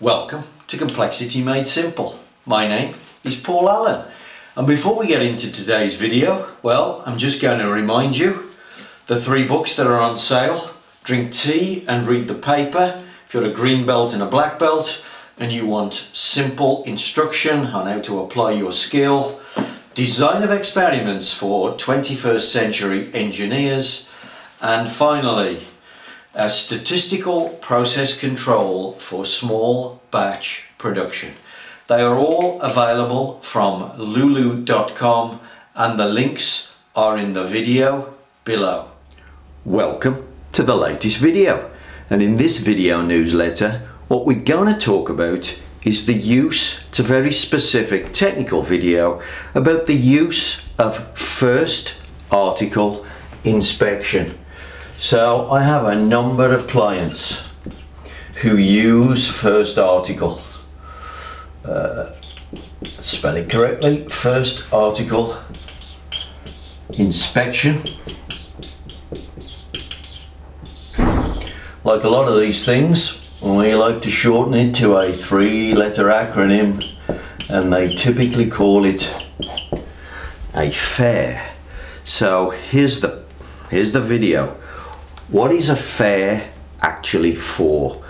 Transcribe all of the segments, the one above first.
Welcome to Complexity Made Simple. My name is Paul Allen. And before we get into today's video, well, I'm just going to remind you the three books that are on sale. Drink tea and read the paper. If you're a green belt and a black belt and you want simple instruction on how to apply your skill, design of experiments for 21st century engineers, and finally, a statistical process control for small batch production. They are all available from lulu.com and the links are in the video below. Welcome to the latest video and in this video newsletter what we're going to talk about is the use, it's a very specific technical video about the use of first article inspection. So I have a number of clients who use first article. Uh, spell it correctly. First article inspection. Like a lot of these things, we like to shorten it to a three letter acronym and they typically call it a FAIR. So here's the here's the video what is a fair actually for?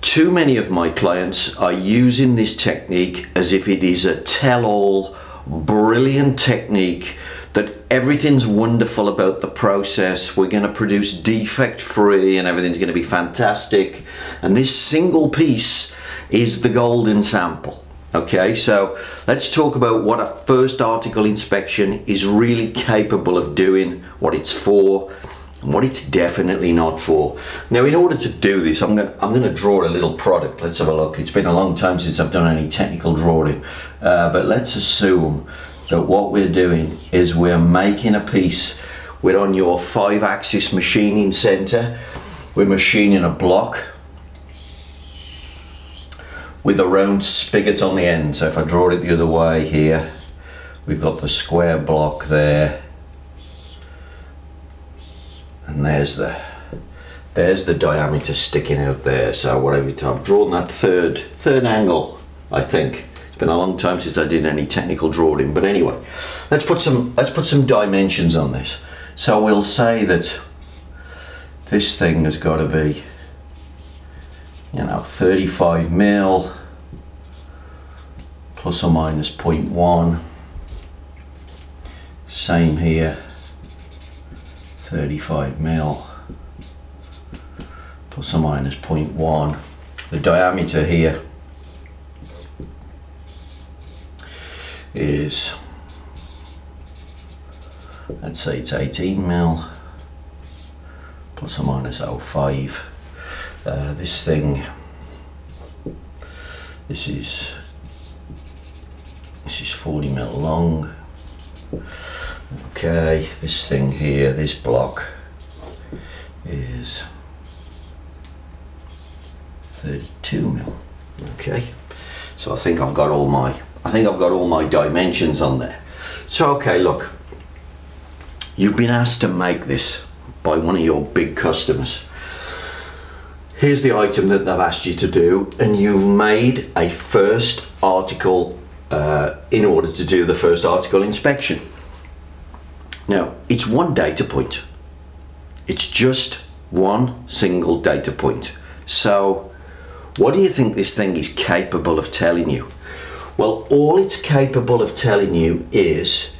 Too many of my clients are using this technique as if it is a tell-all, brilliant technique that everything's wonderful about the process. We're going to produce defect free and everything's going to be fantastic. And this single piece is the golden sample. Okay, so let's talk about what a first article inspection is really capable of doing, what it's for, what it's definitely not for. Now in order to do this I'm going to, I'm going to draw a little product. Let's have a look. It's been a long time since I've done any technical drawing uh, but let's assume that what we're doing is we're making a piece. We're on your five axis machining center. We're machining a block with a round spigot on the end. So if I draw it the other way here we've got the square block there and there's the there's the diameter sticking out there. So whatever I've drawn that third third angle I think. It's been a long time since I did any technical drawing but anyway let's put some let's put some dimensions on this. So we'll say that this thing has got to be you know 35 mil plus or minus 0.1 same here 35 mil. Plus or minus 0.1 the diameter here is let's say it's 18 mil plus or minus 0.5 uh, this thing this is this is 40 mil long Okay, this thing here, this block is 32 mil. Okay, so I think I've got all my, I think I've got all my dimensions on there. So okay, look, you've been asked to make this by one of your big customers. Here's the item that they've asked you to do, and you've made a first article uh, in order to do the first article inspection. Now, it's one data point. It's just one single data point. So, what do you think this thing is capable of telling you? Well, all it's capable of telling you is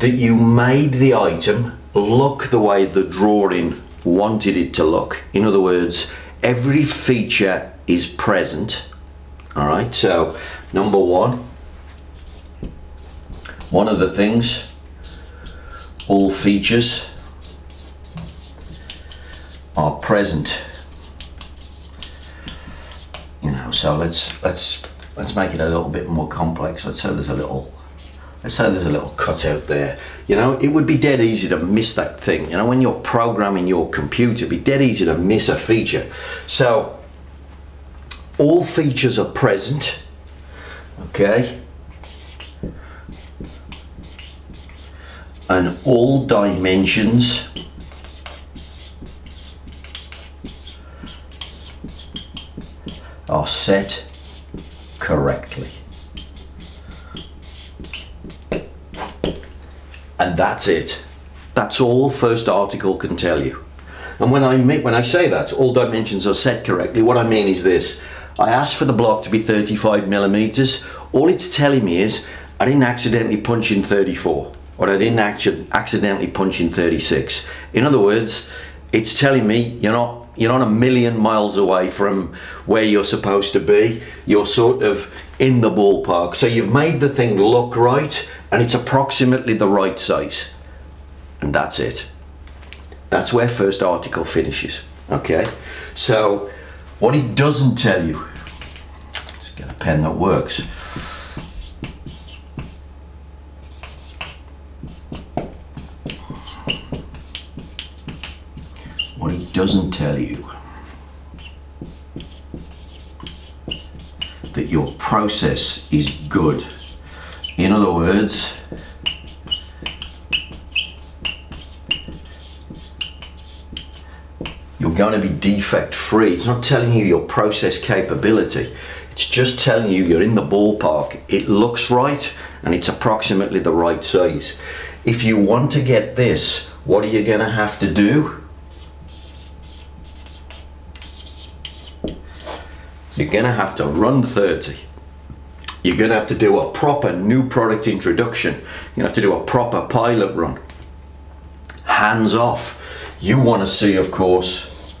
that you made the item look the way the drawing wanted it to look. In other words, every feature is present. All right, so number one, one of the things all features are present. You know so let's let's let's make it a little bit more complex. Let's say there's a little let's say there's a little cutout there. You know it would be dead easy to miss that thing. You know when you're programming your computer be dead easy to miss a feature. So all features are present okay and all dimensions are set correctly. And that's it. That's all first article can tell you. And when I make, when I say that, all dimensions are set correctly, what I mean is this. I asked for the block to be 35 millimeters. All it's telling me is I didn't accidentally punch in 34 or I didn't accidentally punch in 36. In other words, it's telling me you're not you're not a million miles away from where you're supposed to be. You're sort of in the ballpark. So you've made the thing look right and it's approximately the right size. And that's it. That's where first article finishes. Okay? So what it doesn't tell you, let's get a pen that works. Doesn't tell you that your process is good. In other words, you're going to be defect free. It's not telling you your process capability. It's just telling you you're in the ballpark. It looks right and it's approximately the right size. If you want to get this, what are you going to have to do? You're going to have to run 30. You're going to have to do a proper new product introduction. You're going to have to do a proper pilot run. Hands off. You want to see, of course,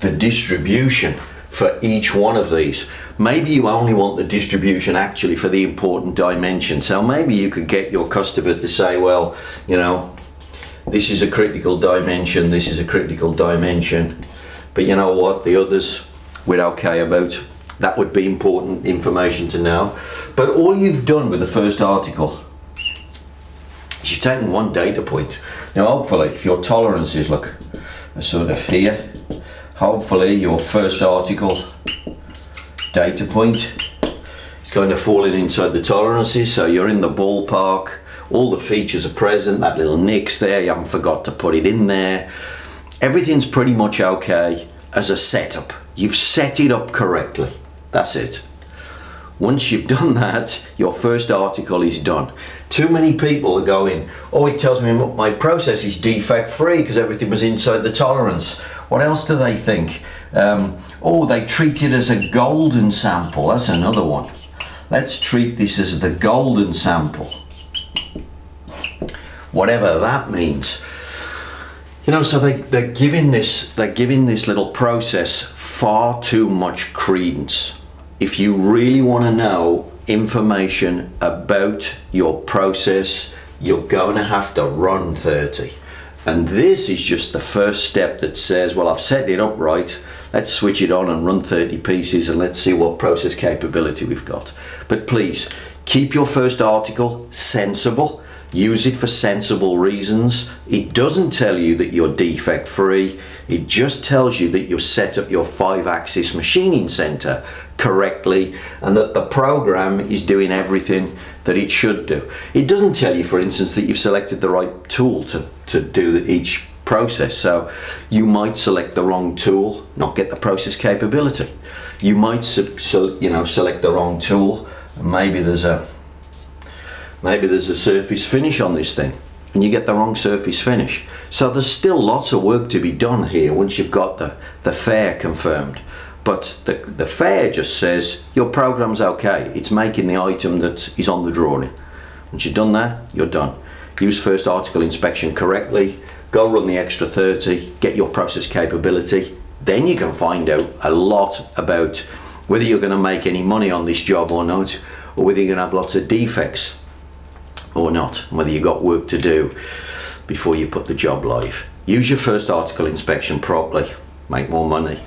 the distribution for each one of these. Maybe you only want the distribution actually for the important dimension. So maybe you could get your customer to say, well, you know, this is a critical dimension, this is a critical dimension. But you know what, the others we're okay about. That would be important information to know. But all you've done with the first article is you've taken one data point. Now hopefully if your tolerances look sort of here hopefully your first article data point is going to fall in inside the tolerances so you're in the ballpark all the features are present that little nicks there you haven't forgot to put it in there everything's pretty much okay as a setup you've set it up correctly that's it once you've done that your first article is done too many people are going oh it tells me my process is defect free because everything was inside the tolerance what else do they think? Um, oh, they treat it as a golden sample. That's another one. Let's treat this as the golden sample. Whatever that means. You know, so they, they're giving this they're giving this little process far too much credence. If you really want to know information about your process, you're going to have to run 30. And this is just the first step that says, well, I've set it up right. Let's switch it on and run 30 pieces and let's see what process capability we've got. But please, keep your first article sensible. Use it for sensible reasons. It doesn't tell you that you're defect free. It just tells you that you've set up your five axis machining center correctly and that the program is doing everything that it should do. It doesn't tell you, for instance, that you've selected the right tool to, to do each process. So you might select the wrong tool, not get the process capability. You might you know select the wrong tool, maybe there's a maybe there's a surface finish on this thing and you get the wrong surface finish. So there's still lots of work to be done here once you've got the, the fair confirmed. But the, the fair just says your program's okay. It's making the item that is on the drawing. Once you've done that, you're done. Use first article inspection correctly, go run the extra 30, get your process capability. Then you can find out a lot about whether you're going to make any money on this job or not, or whether you're going to have lots of defects or not, whether you've got work to do before you put the job live. Use your first article inspection properly, make more money.